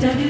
W